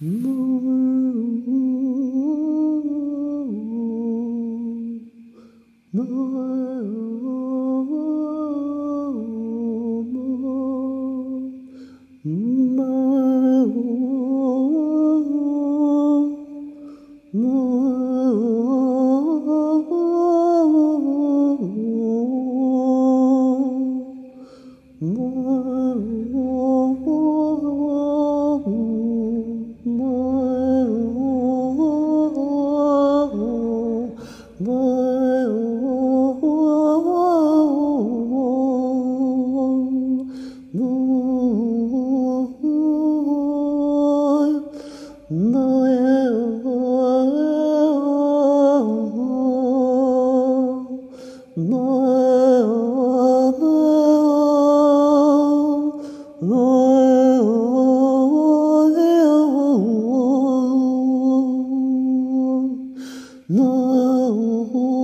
more. No Ooh.